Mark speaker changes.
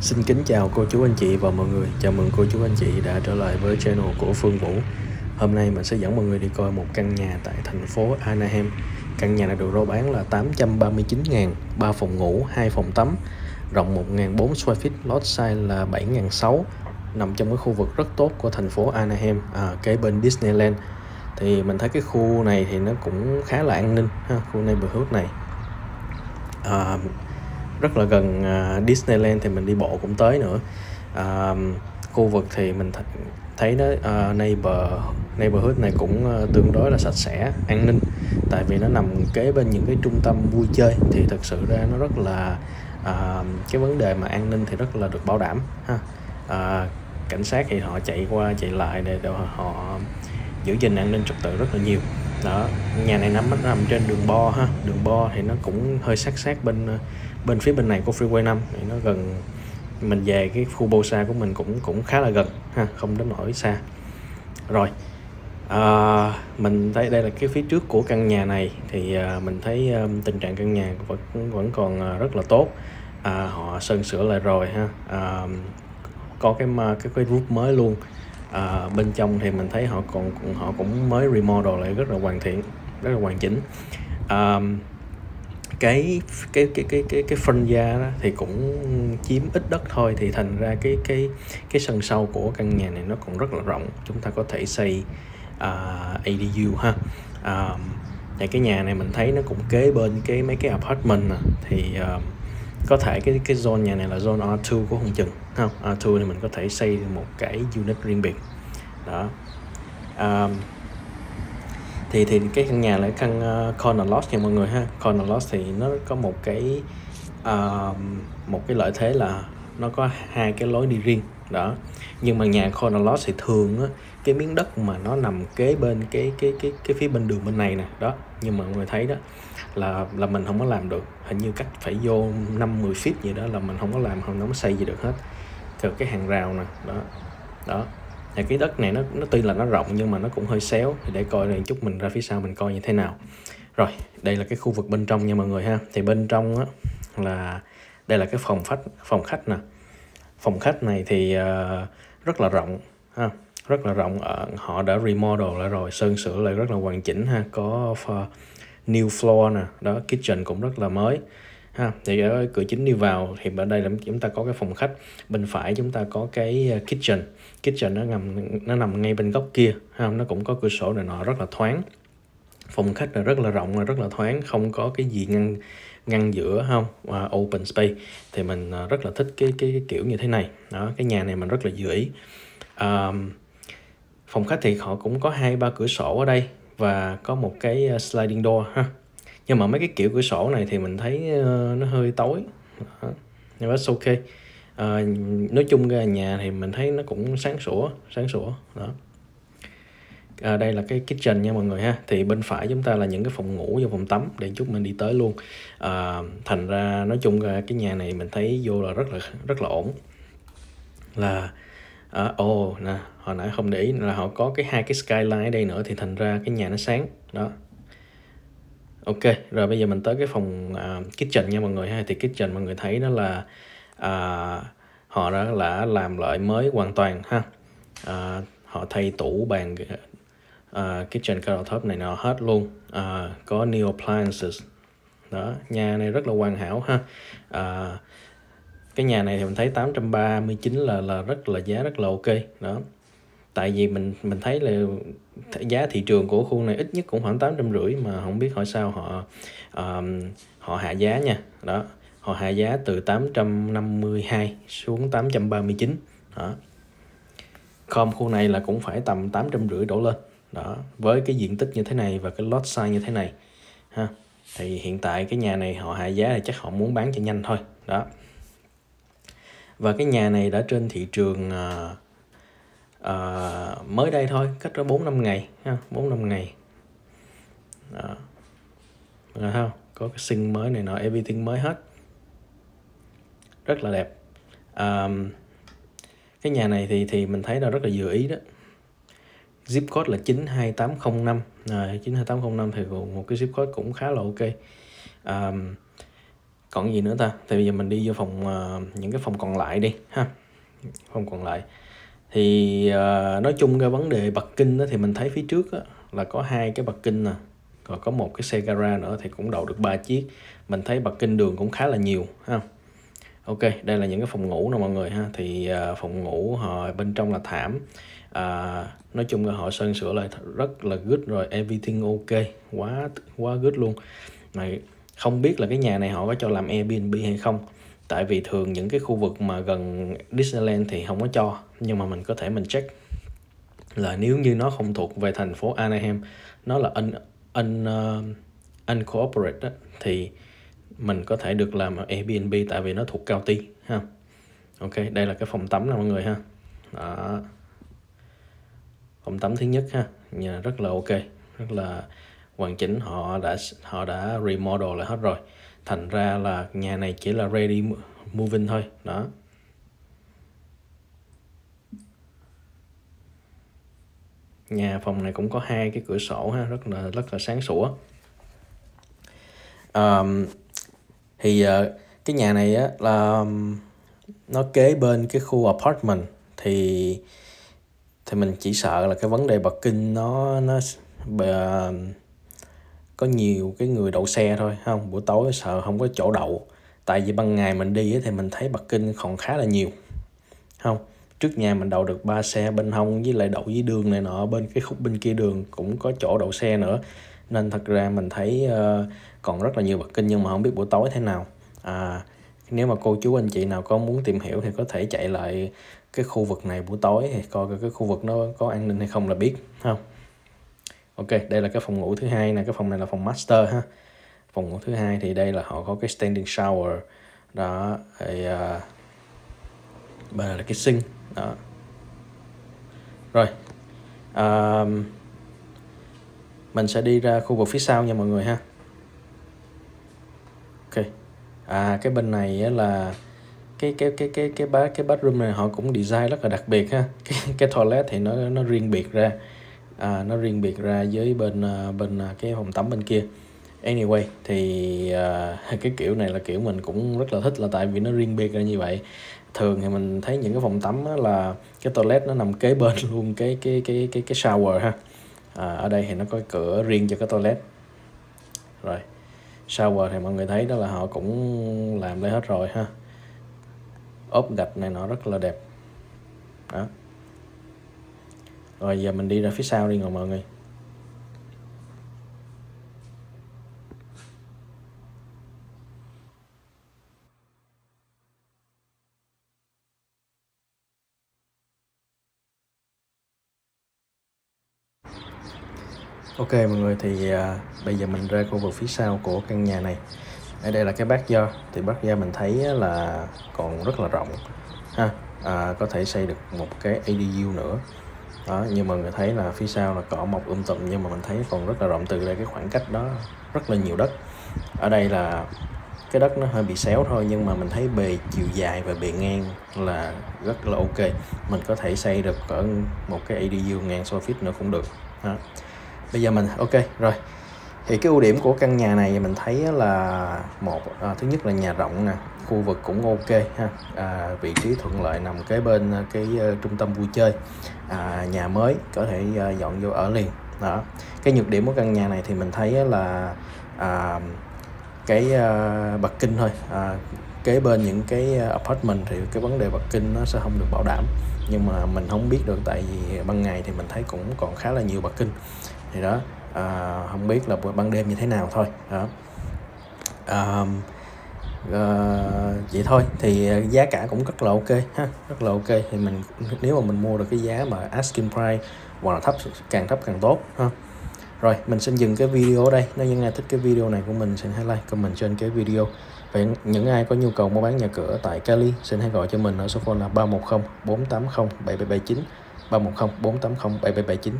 Speaker 1: Xin kính chào cô chú anh chị và mọi người. Chào mừng cô chú anh chị đã trở lại với channel của Phương Vũ. Hôm nay mình sẽ dẫn mọi người đi coi một căn nhà tại thành phố Anaheim. Căn nhà này được rao bán là 839 ngàn 3 phòng ngủ, 2 phòng tắm Rộng 1.400 square feet, lot size là 7.600 Nằm trong cái khu vực rất tốt của thành phố Anaheim à, Kế bên Disneyland. Thì mình thấy cái khu này thì nó cũng khá là an ninh ha, Khu neighborhood này. À, rất là gần uh, Disneyland thì mình đi bộ cũng tới nữa. Uh, khu vực thì mình th thấy nó uh, neighbor neighborhood này cũng uh, tương đối là sạch sẽ an ninh. Tại vì nó nằm kế bên những cái trung tâm vui chơi thì thực sự ra nó rất là uh, cái vấn đề mà an ninh thì rất là được bảo đảm ha. Uh, cảnh sát thì họ chạy qua chạy lại để, để họ, họ giữ gìn an ninh trật tự rất là nhiều đó nhà này nằm nằm trên đường bo ha. Đường bo thì nó cũng hơi sát sát bên ờ, bên phía bên này của freeway 5 thì nó gần mình về cái khu Bosa của mình cũng cũng khá là gần ha không đến nỗi xa. Rồi à, mình thấy đây là cái phía trước của căn nhà này. Thì à, mình thấy à, tình trạng căn nhà vẫn vẫn còn à, rất là tốt. À, họ sơn sửa lại rồi ha. À, có cái cái cái roof mới luôn à, bên trong thì mình thấy họ còn họ cũng mới remodel lại rất là hoàn thiện rất là hoàn chỉnh. À, cái cái cái cái cái cái phân gia đó thì cũng chiếm ít đất thôi thì thành ra cái cái cái sân sau của căn nhà này nó còn rất là rộng. Chúng ta có thể xây ờ, uh, ADU ha. Uh, và cái nhà này mình thấy nó cũng kế bên cái mấy cái apartment à. thì uh, có thể cái cái zone nhà này là zone R2 của Hồng Chừng không? À, tool thì mình có thể xây một cái unit riêng biệt. Đó. À, thì thì cái căn nhà là căn uh, corner lot nha mọi người ha. Corner lot thì nó có một cái uh, một cái lợi thế là nó có hai cái lối đi riêng. Đó. Nhưng mà nhà corner lot thì thường á cái miếng đất mà nó nằm kế bên cái cái cái cái phía bên đường bên này nè. Đó. Nhưng mà mọi người thấy đó là là mình không có làm được. Hình như cách phải vô 5 10 feet gì đó là mình không có làm không nó xây gì được hết từ cái hàng rào nè đó đó. Thì cái đất này nó nó tuy là nó rộng nhưng mà nó cũng hơi xéo thì để coi này chút mình ra phía sau mình coi như thế nào. Rồi đây là cái khu vực bên trong nha mọi người ha. Thì bên trong á là đây là cái phòng khách phòng khách nè. Phòng khách này thì uh, rất là rộng ha rất là rộng. Ở họ đã remodel lại rồi sơn sửa lại rất là hoàn chỉnh ha. Có uh, new floor nè đó kitchen cũng rất là mới ha thì ở cửa chính đi vào thì ở đây là chúng ta có cái phòng khách. Bên phải chúng ta có cái ờ, kitchen. Kitchen nó nằm nó nằm ngay bên góc kia ha nó cũng có cửa sổ này nọ rất là thoáng. Phòng khách là rất là rộng là rất là thoáng không có cái gì ngăn ngăn giữa không uh, à, open space. Thì mình ờ, rất là thích cái, cái cái kiểu như thế này. Đó cái nhà này mình rất là vừa ý. Phòng khách thì họ cũng có hai ba cửa sổ ở đây và có một cái ờ, sliding door ha nhưng mà mấy cái kiểu cửa sổ này thì mình thấy ờ, nó hơi tối. Nhưng mà ok. À, nói chung ra nhà thì mình thấy nó cũng sáng sủa sáng sủa. Đó. À, đây là cái kitchen nha mọi người ha. Thì bên phải chúng ta là những cái phòng ngủ và phòng tắm để chút mình đi tới luôn. À, thành ra nói chung ra cái nhà này mình thấy vô là rất là rất là ổn. Là à, ồ nè hồi nãy không để ý là họ có cái hai cái skyline ở đây nữa thì thành ra cái nhà nó sáng. Đó ok rồi bây giờ mình tới cái phòng uh, kitchen nha mọi người ha. Thì kitchen mọi người thấy đó là uh, họ đã là làm lại mới hoàn toàn ha. Uh, họ thay tủ bàn uh, kitchen countertop này nọ hết luôn. Uh, có new appliances. Đó nhà này rất là hoàn hảo ha. Uh, cái nhà này thì mình thấy 839 là là rất là giá rất là ok. Đó tại vì mình mình thấy là giá thị trường của khu này ít nhất cũng khoảng tám trăm rưỡi mà không biết hỏi sao họ um, họ hạ giá nha. Đó họ hạ giá từ 852 xuống 839 đó. Com khu này là cũng phải tầm tám trăm rưỡi đổ lên. Đó với cái diện tích như thế này và cái lot size như thế này ha thì hiện tại cái nhà này họ hạ giá thì chắc họ muốn bán cho nhanh thôi. Đó. Và cái nhà này đã trên thị trường uh, à, mới đây thôi cách đó bốn năm ngày ha bốn năm ngày. Đó. Rồi không? Có cái sinh mới này nọ everything mới hết. Rất là đẹp. À, cái nhà này thì thì mình thấy là rất là vừa ý đó. Zip code là 92805 à, 92805 thì một cái zip code cũng khá là ok. À, còn gì nữa ta? Thì bây giờ mình đi vô phòng uh, những cái phòng còn lại đi ha. Phòng còn lại thì uh, nói chung cái vấn đề bậc kinh đó thì mình thấy phía trước đó, là có hai cái bậc kinh nè còn có một cái xe gara nữa thì cũng đậu được ba chiếc. Mình thấy bậc kinh đường cũng khá là nhiều ha. Ok đây là những cái phòng ngủ nè mọi người ha. Thì uh, phòng ngủ họ bên trong là thảm. À, nói chung là họ sơn sửa lại rất là good rồi everything ok. Quá quá good luôn. Này không biết là cái nhà này họ có cho làm Airbnb hay không tại vì thường những cái khu vực mà gần Disneyland thì không có cho nhưng mà mình có thể mình check là nếu như nó không thuộc về thành phố Anaheim nó là un, un, uh, uncooperate đó, thì mình có thể được làm ở Airbnb tại vì nó thuộc cao ti ha. Ok đây là cái phòng tắm nè mọi người ha. Đó. Phòng tắm thứ nhất ha nhà rất là ok rất là hoàn chỉnh họ đã họ đã remodel lại hết rồi thành ra là nhà này chỉ là ready moving thôi đó. Nhà phòng này cũng có hai cái cửa sổ ha rất là rất là sáng sủa. Um, thì uh, cái nhà này á là nó kế bên cái khu apartment thì thì mình chỉ sợ là cái vấn đề bật kinh nó nó uh, có nhiều cái người đậu xe thôi không buổi tối sợ không có chỗ đậu. Tại vì ban ngày mình đi thì mình thấy Bắc kinh còn khá là nhiều không trước nhà mình đậu được ba xe bên hông với lại đậu dưới đường này nọ bên cái khúc bên kia đường cũng có chỗ đậu xe nữa. Nên thật ra mình thấy uh, còn rất là nhiều Bắc kinh nhưng mà không biết buổi tối thế nào. À nếu mà cô chú anh chị nào có muốn tìm hiểu thì có thể chạy lại cái khu vực này buổi tối thì coi cái khu vực nó có an ninh hay không là biết không ok đây là cái phòng ngủ thứ hai nè cái phòng này là phòng master ha. Phòng ngủ thứ hai thì đây là họ có cái standing shower. Đó thì uh, bên này là cái sink. Đó. Rồi uh, mình sẽ đi ra khu vực phía sau nha mọi người ha. Ok. À cái bên này là cái cái cái cái cái bát cái bathroom này họ cũng design rất là đặc biệt ha. Cái cái toilet thì nó nó riêng biệt ra à, nó riêng biệt ra với bên à, bên à, cái phòng tắm bên kia. Anyway thì à, cái kiểu này là kiểu mình cũng rất là thích là tại vì nó riêng biệt ra như vậy. Thường thì mình thấy những cái phòng tắm là cái toilet nó nằm kế bên luôn cái cái cái cái cái shower ha. À, ở đây thì nó có cửa riêng cho cái toilet. Rồi shower thì mọi người thấy đó là họ cũng làm đây hết rồi ha. Ốp gạch này nó rất là đẹp. Đó rồi giờ mình đi ra phía sau đi ngồi mọi người. Ok mọi người thì à, bây giờ mình ra khu vực phía sau của căn nhà này. Ở đây là cái bát do. Thì bát do mình thấy là còn rất là rộng. Ha à, có thể xây được một cái ADU nữa đó, nhưng mà người thấy là phía sau là cỏ mọc um tùm, nhưng mà mình thấy còn rất là rộng từ đây, cái khoảng cách đó rất là nhiều đất. Ở đây là cái đất nó hơi bị xéo thôi, nhưng mà mình thấy bề chiều dài và bề ngang là rất là ok. Mình có thể xây được ở một cái ADU ngàn soffit nữa cũng được. Đó. bây giờ mình, ok, rồi thì cái ưu điểm của căn nhà này mình thấy là một à, thứ nhất là nhà rộng nè khu vực cũng ok ha. À, vị trí thuận lợi nằm kế bên à, cái uh, trung tâm vui chơi. À, nhà mới có thể uh, dọn vô ở liền. Đó. Cái nhược điểm của căn nhà này thì mình thấy là à, cái uh, bậc kinh thôi. À, kế bên những cái apartment thì cái vấn đề bậc kinh nó sẽ không được bảo đảm. Nhưng mà mình không biết được tại vì ban ngày thì mình thấy cũng còn khá là nhiều bậc kinh. Thì đó à, không biết là buổi ban đêm như thế nào thôi đó. À, à, vậy thôi thì ờ, giá cả cũng rất là ok ha rất là ok. Thì mình nếu mà mình mua được cái giá mà asking price hoặc là thấp càng thấp càng tốt ha. Rồi mình xin dừng cái video ở đây. Nếu những ai thích cái video này của mình xin hãy like comment trên cái video. Và những ai có nhu cầu mua bán nhà cửa tại Cali xin hãy gọi cho mình ở số phone là 310 480 7779 310 480 7779